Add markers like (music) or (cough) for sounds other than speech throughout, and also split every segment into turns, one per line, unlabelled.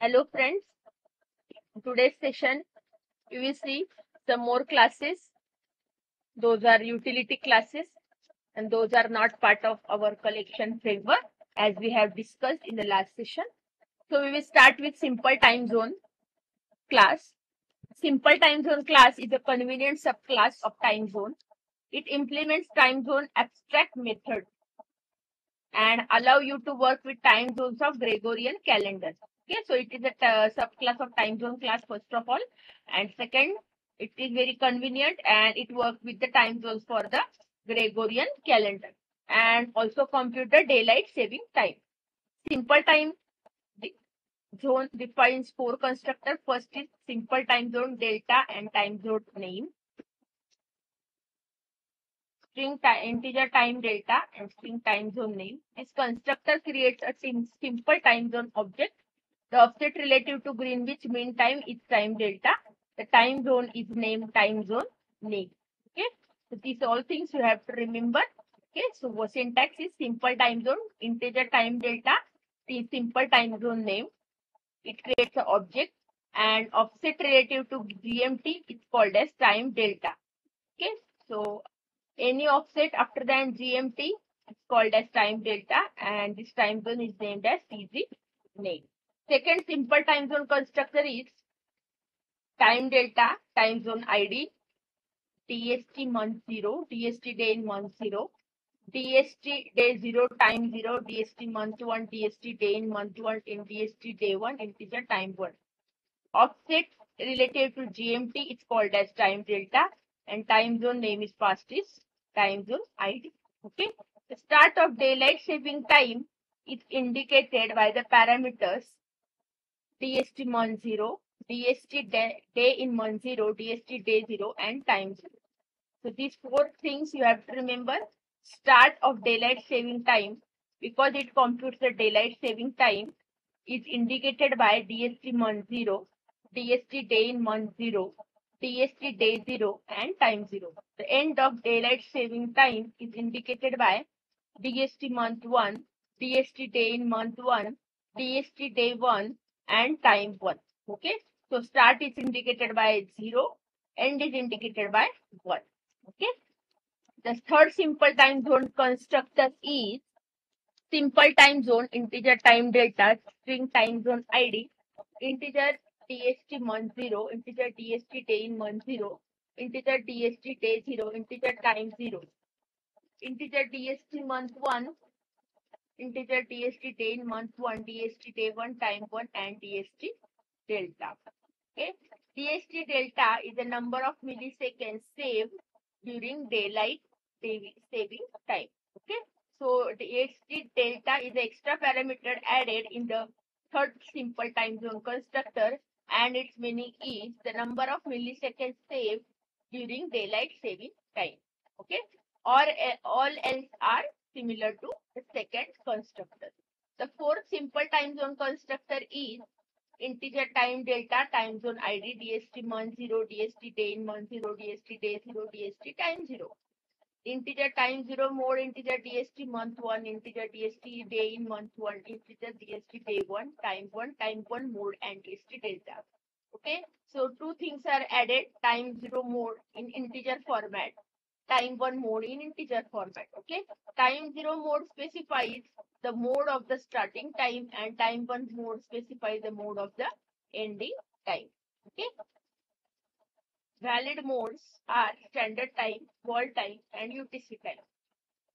Hello friends, in today's session we will see some more classes. Those are utility classes and those are not part of our collection framework as we have discussed in the last session. So we will start with simple time zone class. Simple time zone class is a convenient subclass of time zone. It implements time zone abstract method and allow you to work with time zones of Gregorian calendar. Okay, so it is a uh, subclass of time zone class first of all, and second, it is very convenient and it works with the time zones for the Gregorian calendar and also computer daylight saving time. Simple time zone defines four constructor. First is simple time zone delta and time zone name. String integer time delta and string time zone name. This constructor creates a sim simple time zone object the offset relative to Greenwich Mean Time is time delta. The time zone is named time zone name. Okay. So these all things you have to remember. Okay. So syntax is simple time zone, integer time delta, simple time zone name. It creates an object and offset relative to GMT is called as time delta. Okay. So any offset after than GMT is called as time delta and this time zone is named as TZ name. Second simple time zone constructor is time delta, time zone ID, DST month 0, DST day in month 0, DST day 0, time 0, DST month 1, DST day in month 1, in DST day 1, integer time 1. Offset relative to GMT is called as time delta and time zone name is passed is time zone ID. Okay. The start of daylight saving time is indicated by the parameters DST month 0, DST day, day in month 0, DST day 0 and time 0. So these four things you have to remember. Start of daylight saving time because it computes the daylight saving time is indicated by DST month 0, DST day in month 0, DST day 0 and time 0. The end of daylight saving time is indicated by DST month 1, DST day in month 1, DST day 1 and time 1. Okay. So start is indicated by 0, end is indicated by 1. Okay. The third simple time zone constructor is simple time zone, integer time delta, string time zone ID, integer DST month 0, integer DST day in month 0, integer DST day 0, integer time 0, integer DST month 1, integer DST day in month 1, DST day 1, time 1 and DST delta. Okay. DST delta is the number of milliseconds saved during daylight saving time. Okay. So DST delta is the extra parameter added in the third simple time zone constructor and its meaning is the number of milliseconds saved during daylight saving time. Okay. Or uh, all else are similar to the second constructor. The fourth simple time zone constructor is integer time delta time zone ID DST month 0 DST day in month 0 DST day 0 DST time 0. Integer time 0 mode integer DST month 1 integer DST day in month 1 integer DST day 1 time 1 time 1 mode and DST delta. Okay. So two things are added time 0 mode in integer format time 1 mode in integer format. Okay. Time 0 mode specifies the mode of the starting time and time 1 mode specifies the mode of the ending time. Okay. Valid modes are standard time, wall time and UTC time.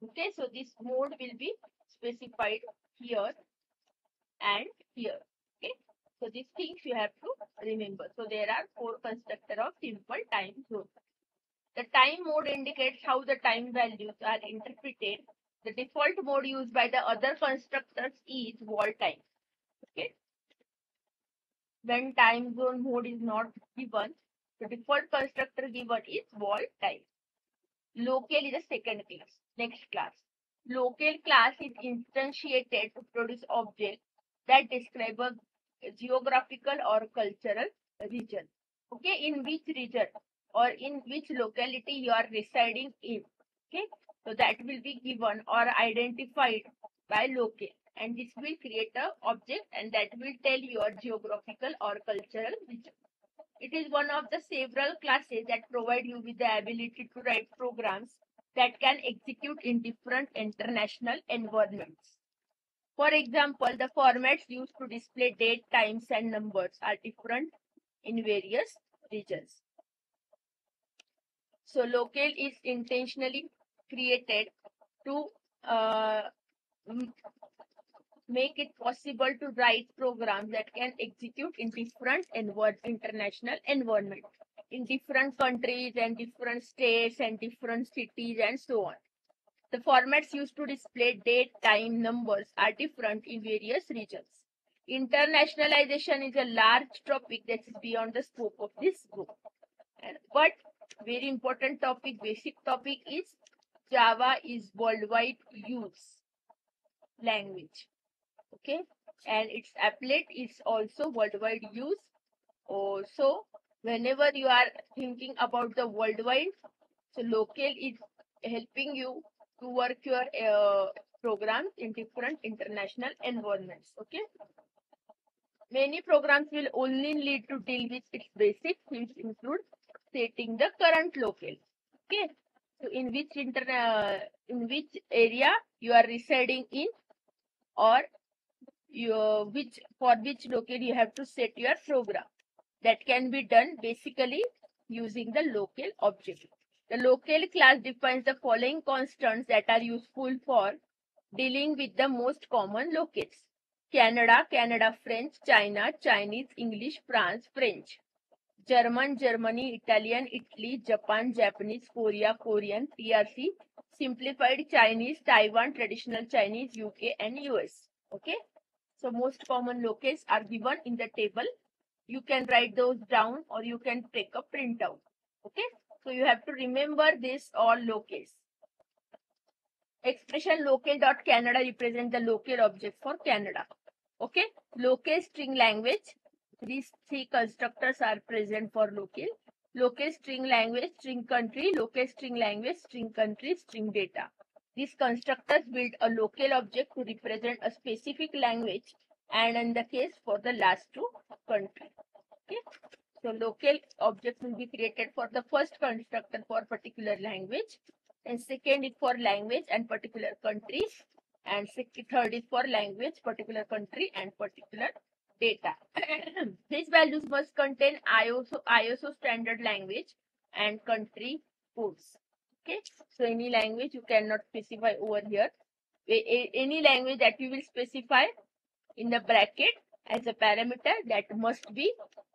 Okay. So this mode will be specified here and here. Okay. So these things you have to remember. So there are four constructor of simple time zone. The time mode indicates how the time values are interpreted. The default mode used by the other constructors is wall time. Okay. When time zone mode is not given, the default constructor given is wall type. Local is a second class. Next class. Local class is instantiated to produce objects that describe a geographical or cultural region. Okay, in which region or in which locality you are residing in. Okay, so that will be given or identified by local and this will create a object and that will tell your geographical or cultural region. It is one of the several classes that provide you with the ability to write programs that can execute in different international environments. For example, the formats used to display date, times and numbers are different in various regions. So locale is intentionally created to uh, make it possible to write programs that can execute in different env- international environment in different countries and different states and different cities and so on. The formats used to display date, time, numbers are different in various regions. Internationalization is a large topic that is beyond the scope of this. And- But very important topic, basic topic is Java is worldwide use language. Okay, and its applet is also worldwide use. Also, whenever you are thinking about the worldwide, so local is helping you to work your uh, programs in different international environments. Okay. Many programs will only need to deal with its basics, which include setting the current local. Okay. So in which inter uh, in which area you are residing in, or your which for which locale you have to set your program. That can be done basically using the local object. The local class defines the following constants that are useful for dealing with the most common locales. Canada, Canada French, China, Chinese, English, France, French. German, Germany, Italian, Italy, Japan, Japanese, Korea, Korean, PRC, simplified Chinese, Taiwan, traditional Chinese, UK and US. Okay. So most common locales are given in the table. You can write those down or you can take a printout. Okay. So you have to remember this all locales. Expression local.canada represent the locale object for Canada. Okay. Locale string language. These three constructors are present for locale. Locale string language, string country, locale string language, string country, string data. These constructors build a local object to represent a specific language and in the case for the last two country. Okay. So local object will be created for the first constructor for particular language and second is for language and particular countries and third is for language, particular country and particular data. (clears throat) These values must contain ISO, ISO standard language and country codes. Okay, so any language you cannot specify over here. A- Any language that you will specify in the bracket as a parameter that must be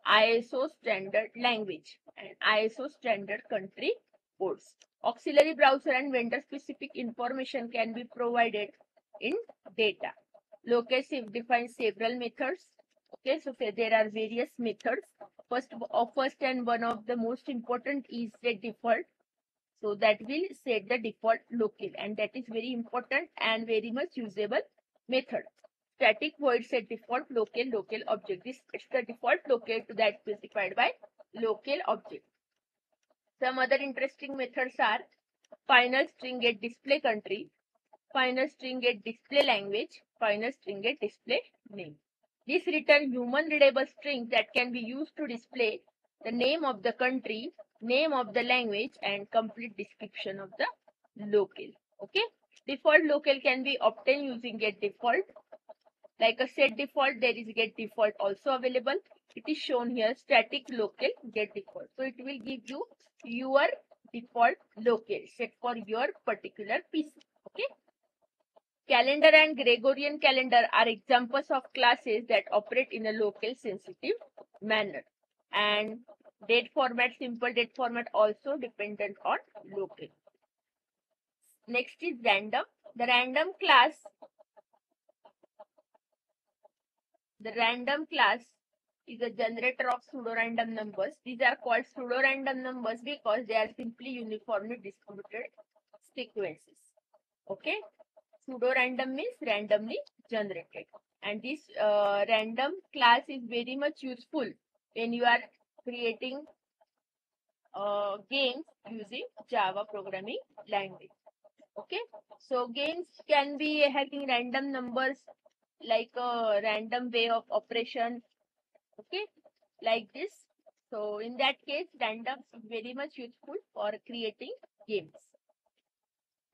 ISO standard language and ISO standard country codes. Auxiliary browser and vendor specific information can be provided in data. Locasive defines several methods. Okay, so there are various methods. First, first and one of the most important is the default. So that will set the default locale and that is very important and very much usable method. Static void set default local local object. This is the default locale to that specified by local object. Some other interesting methods are final string get display country, final string get display language, final string get display name. These return human readable string that can be used to display the name of the country, name of the language and complete description of the local. Okay. Default local can be obtained using get default. Like a set default, there is get default also available. It is shown here static local get default. So it will give you your default local set for your particular PC. Okay. Calendar and Gregorian calendar are examples of classes that operate in a local sensitive manner. And date format, simple date format also dependent on local. Next is random. The random class, the random class is a generator of pseudorandom numbers. These are called pseudorandom numbers because they are simply uniformly distributed sequences. Okay. Pseudorandom means randomly generated. And this uh, random class is very much useful when you are creating uh, games using Java programming language. Okay, so games can be having random numbers like a random way of operation. Okay, like this. So in that case, random is very much useful for creating games.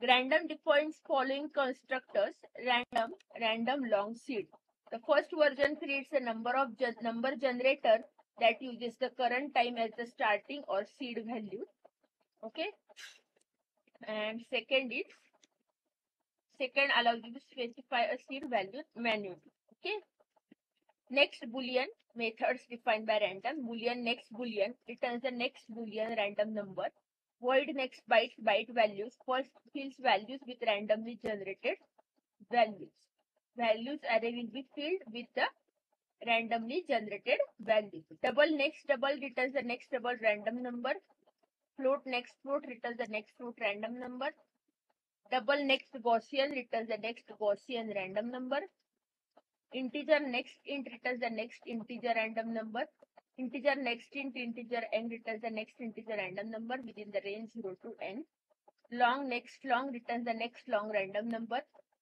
Random defines following constructors random, random long seed. The first version creates a number of number generator that uses the current time as the starting or seed value. Okay. And second is second allows you to specify a seed value manually. Okay. Next boolean methods defined by random. Boolean next boolean returns the next boolean random number. Void next byte byte values first fills values with randomly generated values. Values array will be filled with the randomly generated value. Double next double returns the next double random number. Float next float returns the next float random number. Double next Gaussian returns the next Gaussian random number. Integer next int returns the next integer random number. Integer next int integer n returns the next integer random number within the range 0 to n. Long next long returns the next long random number.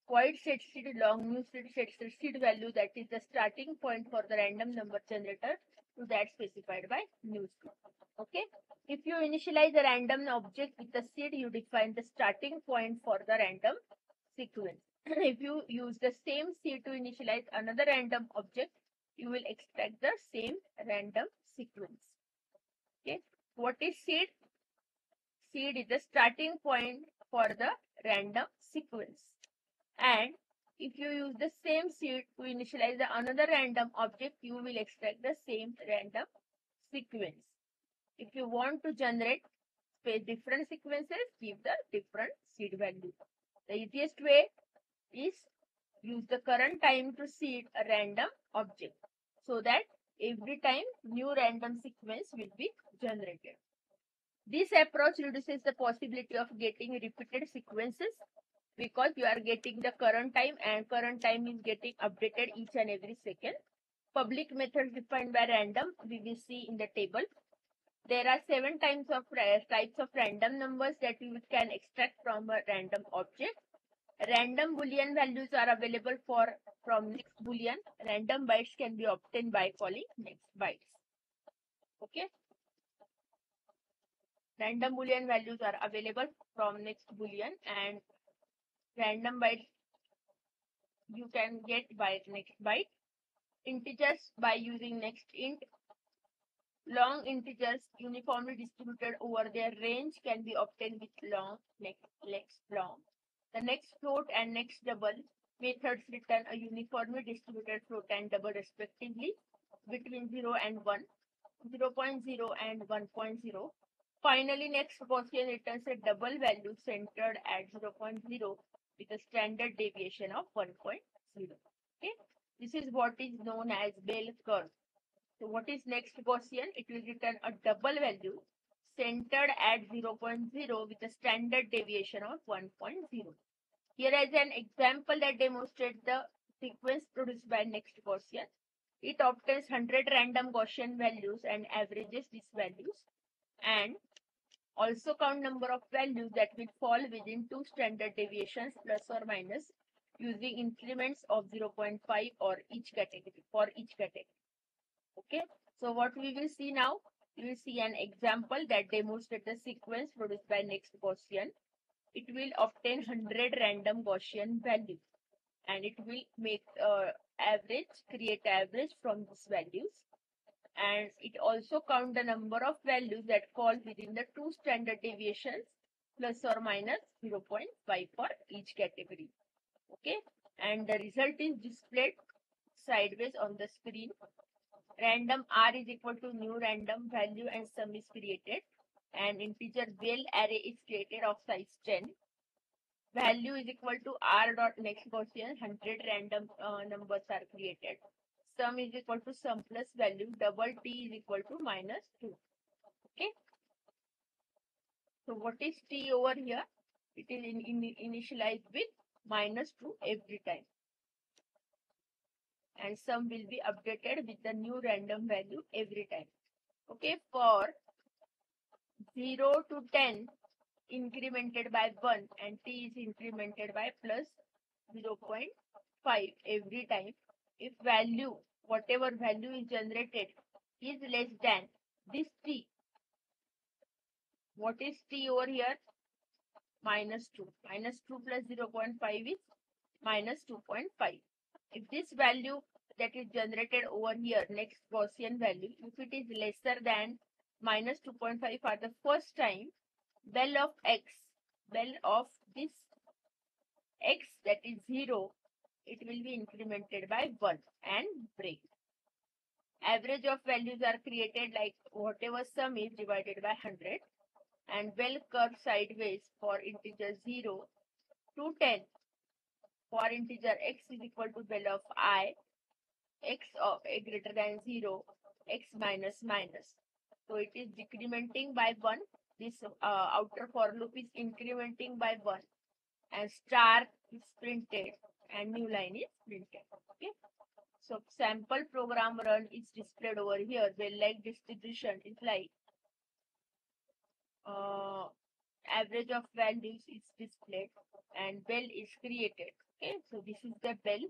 Void seed long new seed value that is the starting point for the random number generator to that specified by new seed. Okay. If you initialize a random object with the seed, you define the starting point for the random sequence. (clears throat) if you use the same seed to initialize another random object, you will extract the same random sequence. Okay. What is seed? Seed is the starting point for the random sequence. And if you use the same seed to initialize the another random object, you will extract the same random sequence. If you want to generate different sequences, give the different seed value. The easiest way is use the current time to seed a random object so that every time new random sequence will be generated. This approach reduces the possibility of getting repeated sequences because you are getting the current time and current time is getting updated each and every second. Public methods defined by random we will see in the table. There are seven types of types of random numbers that we can extract from a random object. Random boolean values are available for from next boolean. Random bytes can be obtained by calling next bytes. Okay. Random boolean values are available from next boolean and random bytes you can get by next byte. Integers by using next int. Long integers uniformly distributed over their range can be obtained with long next next long. The next float and next double methods return a uniformly distributed float and double respectively between 0 and 1, 0.0 and 1.0. Finally, next Gaussian returns a double value centered at 0.0 with a standard deviation of 1.0. Okay, this is what is known as bell curve. So, what is next Gaussian? It will return a double value centered at 0.0 with a standard deviation of 1.0. Here is an example that demonstrates the sequence produced by next Gaussian. It obtains 100 random Gaussian values and averages these values and also count number of values that will fall within two standard deviations plus or minus using increments of 0.5 or each category for each category. Okay, so what we will see now, we will see an example that demonstrates the sequence produced by next Gaussian. It will obtain 100 random Gaussian values and it will make uh, average, create average from these values. And it also count the number of values that fall within the two standard deviations plus or minus 0.5 for each category. Okay, and the result is displayed sideways on the screen. Random r is equal to new random value and sum is created. And integer val array is created of size 10 value is equal to r dot next Gaussian 100 random uh, numbers are created sum is equal to sum plus value double t is equal to minus 2 okay? So what is t over here? It is in, in, initialized with minus 2 every time. And sum will be updated with the new random value every time. Okay, for 0 to 10 incremented by 1 and t is incremented by plus 0.5 every time. If value whatever value is generated is less than this t. What is t over here? Minus 2 minus 2 plus 0.5 is minus 2.5 if this value that is generated over here next Gaussian value if it is lesser than minus 2.5 for the first time bell of x bell of this x that is 0 it will be incremented by 1 and break. Average of values are created like whatever sum is divided by 100 and bell curve sideways for integer 0 to 10 for integer x is equal to bell of i x of a greater than 0 x minus minus. So it is decrementing by 1 this uh, outer for loop is incrementing by 1 and star is printed and new line is printed okay? So sample program run is displayed over here. The like distribution. Is like uh, average of values is displayed and bell is created okay? So this is the bell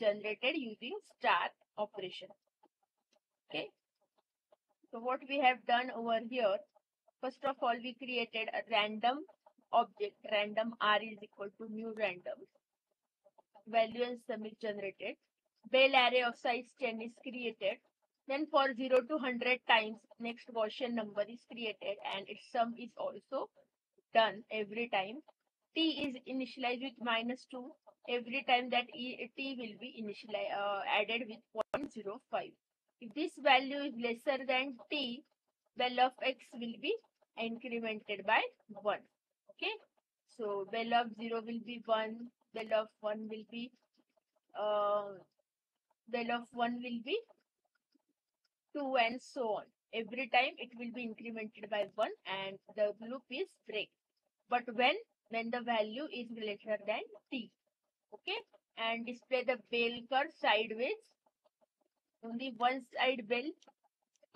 generated using star operation okay? So what we have done over here first of all we created a random object. Random r is equal to new random value and sum is generated. Bell array of size 10 is created. Then for 0 to 100 times next Gaussian number is created and its sum is also done every time. T is initialized with minus 2 every time that e, t will be initialized uh, added with 0.05 if this value is lesser than t bell of x will be incremented by 1 okay? So bell of 0 will be 1 bell of 1 will be uh, bell of 1 will be 2 and so on. Every time it will be incremented by 1 and the loop is break. But when when the value is greater than t okay? And display the bell curve sideways. Only one side bell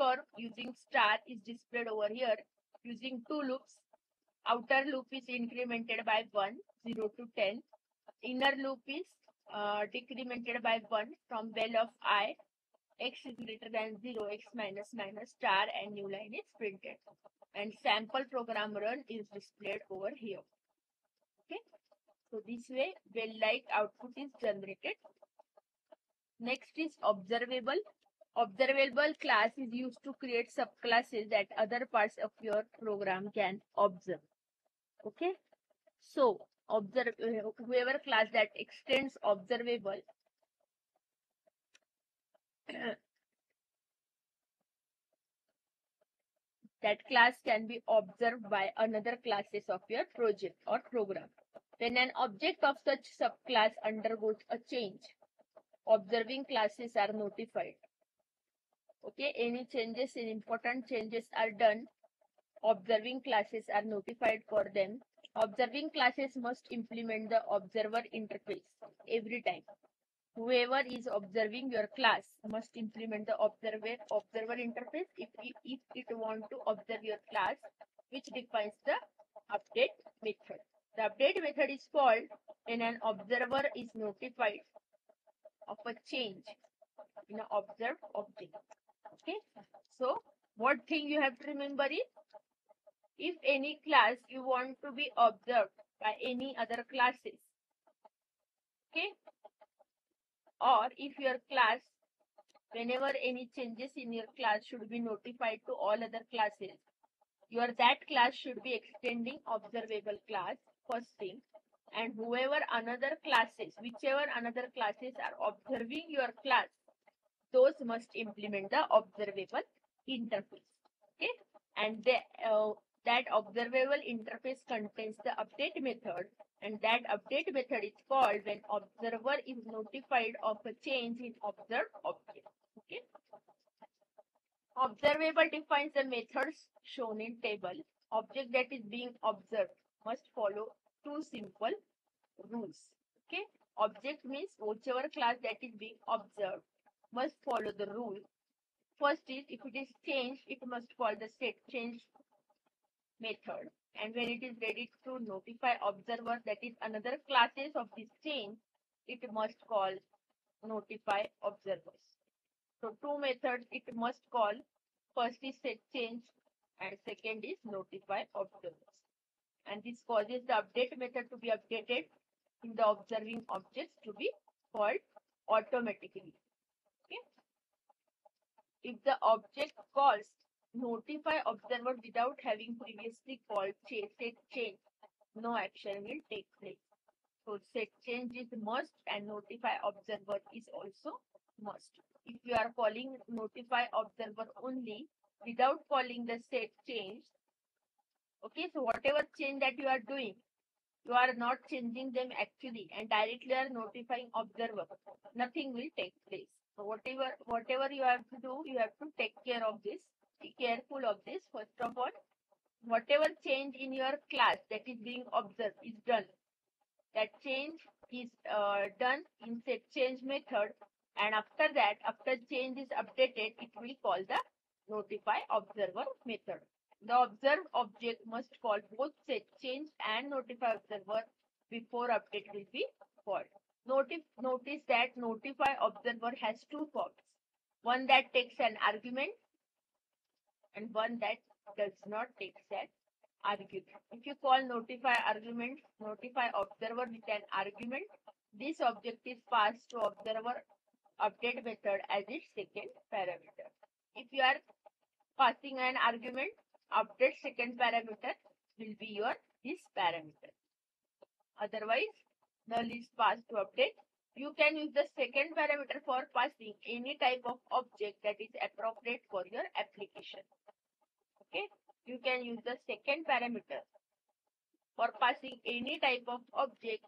curve using star is displayed over here. Using two loops outer loop is incremented by 1 0 to 10 inner loop is uh, decremented by 1 from bell of i x is greater than 0 x minus minus star and new line is printed. And sample program run is displayed over here. Okay? So this way bell like output is generated. Next is observable. Observable class is used to create subclasses that other parts of your program can observe. Okay? So observe whoever class that extends observable. That class can be observed by another classes of your project or program. When an object of such subclass undergoes a change observing classes are notified. Okay any changes in important changes are done observing classes are notified for them observing classes must implement the observer interface every time. Whoever is observing your class must implement the observer observer interface if, if, it want to observe your class which defines the update method. The update method is called when an observer is notified of a change in an observed object. Okay so what thing you have to remember is if any class you want to be observed by any other classes okay? Or if your class whenever any changes in your class should be notified to all other classes your that class should be extending observable class first thing. And whoever another classes whichever another classes are observing your class those must implement the observable interface okay? And the, uh, that observable interface contains the update method and that update method is called when observer is notified of a change in observed object. Okay. Observable defines the methods shown in table. Object that is being observed must follow two simple rules. Okay. Object means whichever class that is being observed must follow the rule. First is if it is changed, it must follow the set change method and when it is ready to notify observer that is another classes of this change it must call notify observers. So two methods it must call. First is set change and second is notify observers. And this causes the update method to be updated in the observing objects to be called automatically. Okay. If the object calls notify observer without having previously called set change, no action will take place. So set change is must and notify observer is also must. If you are calling notify observer only without calling the set change, okay, so whatever change that you are doing, you are not changing them actually and directly are notifying observer. Nothing will take place. So whatever whatever you have to do, you have to take care of this. Be careful of this. First of all, whatever change in your class that is being observed is done. That change is uh, done in set change method and after that, after change is updated, it will call the notify observer method. The observed object must call both set change and notify observer before update will be called. Notif notice that notify observer has two forms. One that takes an argument and one that does not take set argument. If you call notify argument, notify observer with an argument, this object is passed to observer update method as its second parameter. If you are passing an argument, update second parameter will be your this parameter. Otherwise, null is passed to update. You can use the second parameter for passing any type of object that is appropriate for your application. Okay, you can use the second parameter. For passing any type of object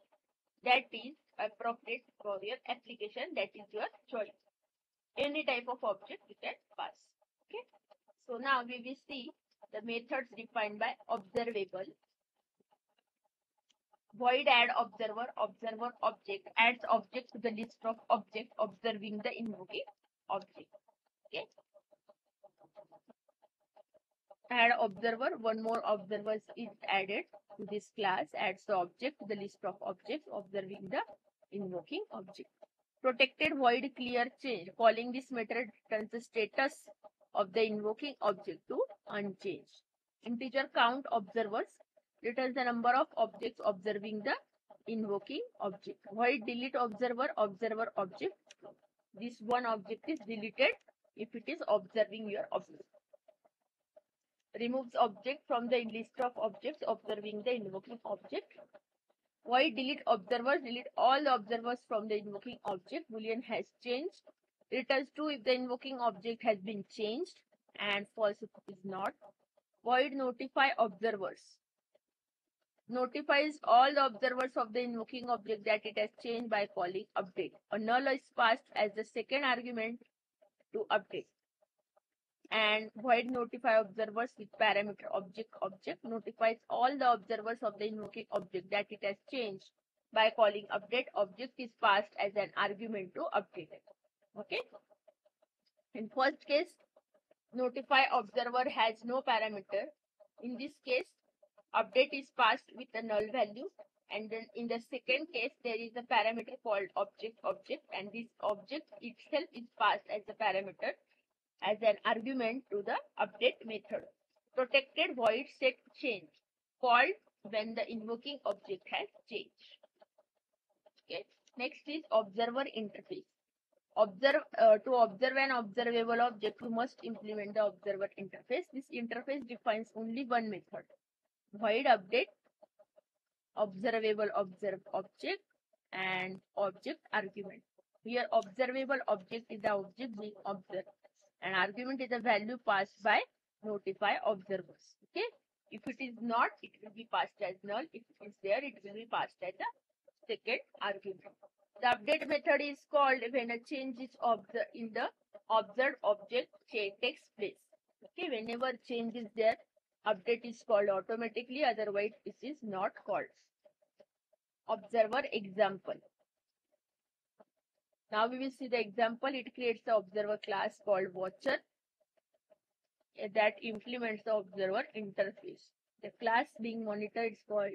that is appropriate for your application that is your choice. Any type of object you can pass okay? So now we will see the methods defined by observable. Void add observer observer object adds object to the list of object observing the invoking object okay add observer one more observer is added to this class adds the object to the list of objects observing the invoking object. Protected void clear change. Calling this method returns the status of the invoking object to unchanged. Integer count observers returns the number of objects observing the invoking object. Void delete observer observer object. This one object is deleted if it is observing your object. Removes object from the list of objects observing the invoking object. Void delete observers delete all the observers from the invoking object. Boolean has changed. Returns true if the invoking object has been changed and false if it is not. Void notify observers. Notifies all the observers of the invoking object that it has changed by calling update. A null is passed as the second argument to update and void notify observers with parameter object object notifies all the observers of the invoking object that it has changed by calling update object is passed as an argument to update it. Okay. In first case, notify observer has no parameter. In this case, update is passed with a null value. And then in the second case, there is a parameter called object object and this object itself is passed as a parameter as an argument to the update method. Protected void set change called when the invoking object has changed. Okay. Next is observer interface. Observe uh, to observe an observable object, you must implement the observer interface. This interface defines only one method: void update, observable observe object, and object argument. Here, observable object is the object being observed and argument is a value passed by notify observers. Okay. If it is not, it will be passed as null. If it is there, it will be passed as a second argument. The update method is called when a change is observed in the observed object takes place. Okay, whenever change is there, update is called automatically, otherwise this is not called. Observer example. Now we will see the example. It creates the observer class called watcher eh, that implements the observer interface. The class being monitored is called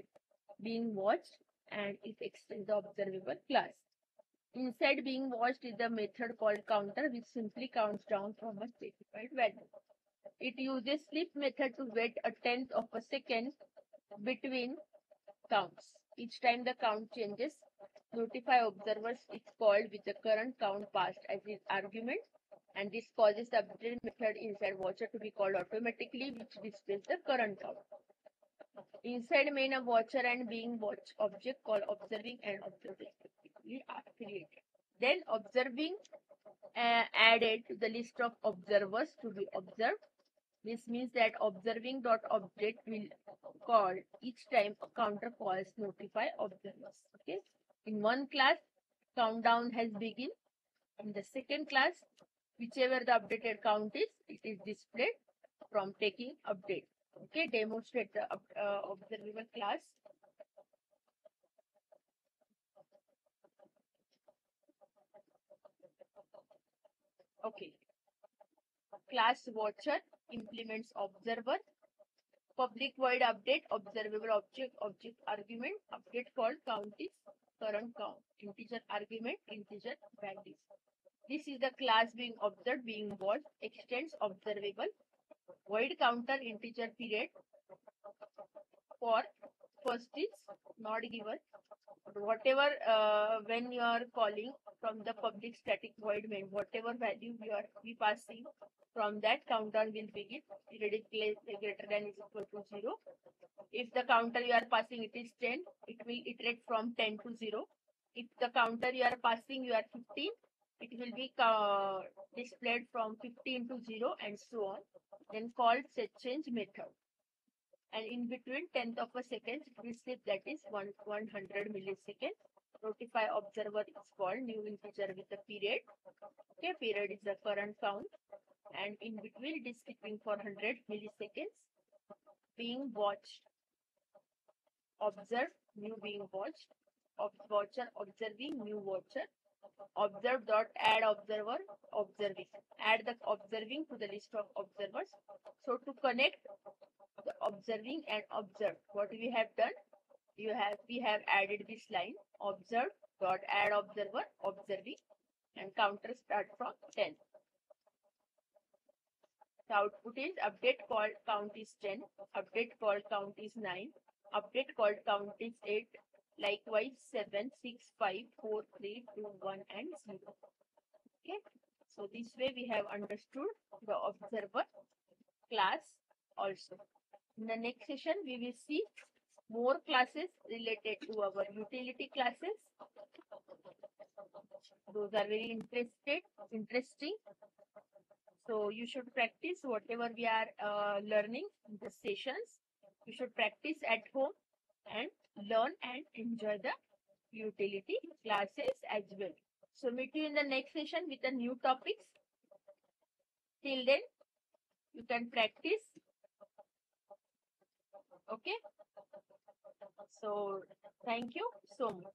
being watched and it extends the observable class. Inside being watched is the method called counter, which simply counts down from a specified value. It uses sleep method to wait a tenth of a second between counts. Each time the count changes, notify observers is called with the current count passed as its argument and this causes the updated method inside watcher to be called automatically which displays the current count. Inside main a watcher and being watch object called observing and observed respectively are created. Then observing uh, added to the list of observers to be observed. This means that observing dot object will call each time a counter calls notify observers. Okay. In one class, countdown has begun. In the second class, whichever the updated count is, it is displayed from taking update. Okay, demonstrate the uh, observable class. Okay. Class watcher implements observer. Public void update observable object object argument update called count is current count integer argument integer values. This is the class being observed being watched extends observable void counter integer period for first is not given. Whatever uh, when you are calling from the public static void main whatever value you are be passing from that countdown will begin is greater than is equal to 0 if the counter you are passing it is 10 it will iterate from 10 to 0 if the counter you are passing you are 15 it will be uh, displayed from 15 to 0 and so on. Then called set change method and in between tenth of a second we slip that is one 100 milliseconds notify observer is called new integer with the period. Okay period is the current count. And in between it is skipping for 100 milliseconds. Being watched. Observe new being watched. Of watcher observing new watcher. Observe dot add observer observing. Add the observing to the list of observers. So to connect the observing and observe. What we have done you have we have added this line observe dot add observer observing and counter start from 10 the output is update call count is 10 update call count is 9 update call count is 8 likewise 7 6 5 4 3 2 1 and 0 okay? So this way we have understood the observer class also in the next session we will see more classes related to our utility classes those are very interested interesting so you should practice whatever we are uh, learning in the sessions you should practice at home and learn and enjoy the utility classes as well. So meet you in the next session with the new topics. Till then, you can practice. Okay. So thank you so much.